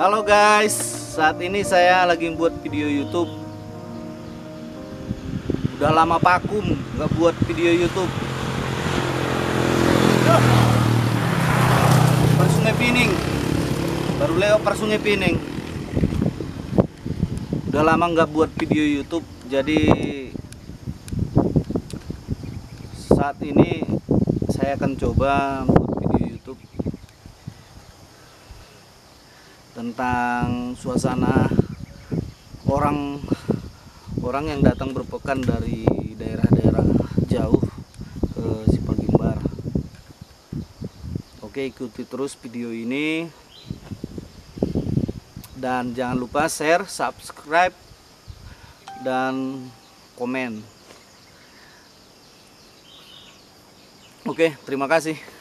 Halo guys, saat ini saya lagi buat video YouTube. Udah lama vakum nggak buat video YouTube. Per Sungai Pining, baru lewat per Sungai Pining. Udah lama nggak buat video YouTube, jadi saat ini saya akan coba buat video YouTube tentang suasana orang orang yang datang berpekan dari daerah-daerah jauh ke Sipagimbar. Oke, ikuti terus video ini dan jangan lupa share, subscribe dan komen. Oke, terima kasih.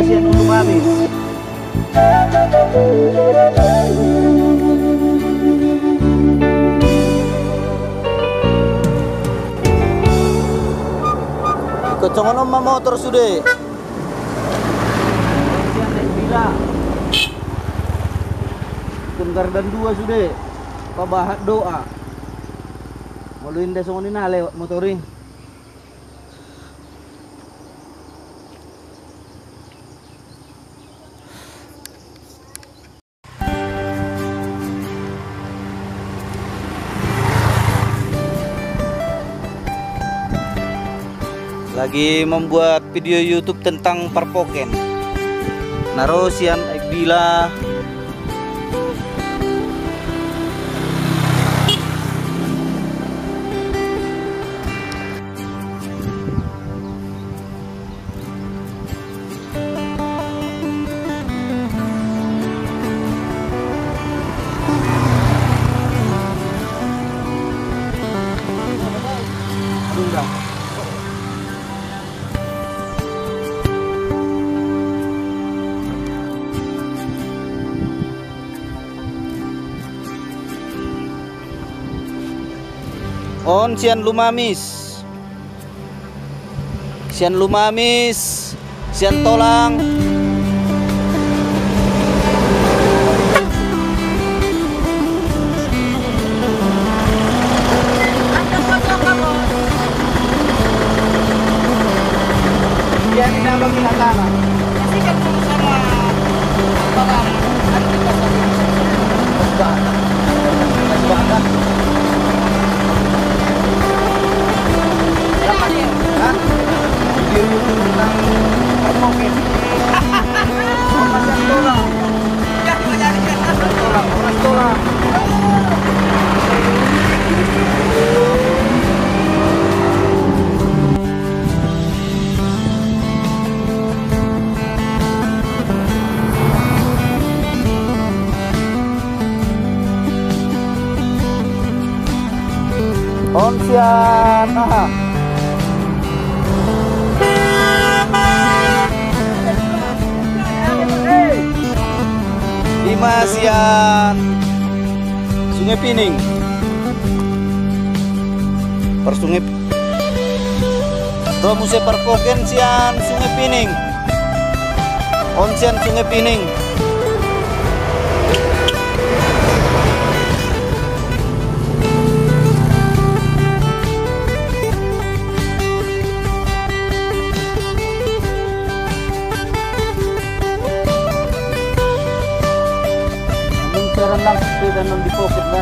Sian ulu mamis Kecongono motor sudah. Sian naik bila. Dan dua sudah. Pabahat doa. Maluin deh songonin na lewat motorin. lagi membuat video YouTube tentang Parpoken. Narosian Bila On sian lumamis. Sian lumamis, sian tolang. Sian ini abang binatang. On sian. Aha. Lima sian. Sungai Pining. Per Sungai Romuse Parpoken sian Sungai Pining. meron lang speed ng deposit na